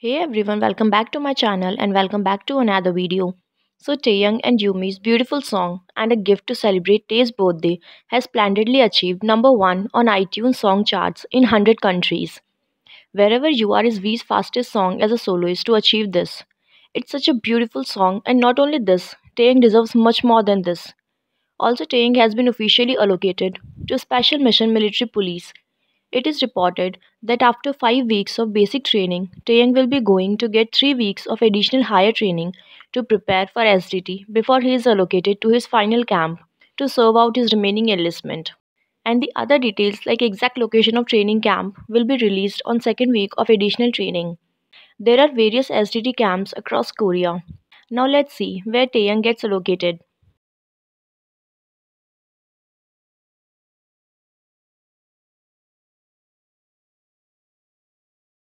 Hey everyone, welcome back to my channel and welcome back to another video. So Taehyung and Yumi's beautiful song and a gift to celebrate Tae's birthday has splendidly achieved number 1 on iTunes song charts in 100 countries. Wherever You Are is V's fastest song as a soloist to achieve this. It's such a beautiful song and not only this, Taehyung deserves much more than this. Also Taehyung has been officially allocated to Special Mission Military Police it is reported that after 5 weeks of basic training, Taehyung will be going to get 3 weeks of additional higher training to prepare for SDT before he is allocated to his final camp to serve out his remaining enlistment. And the other details like exact location of training camp will be released on second week of additional training. There are various SDT camps across Korea. Now let's see where Taehyung gets allocated.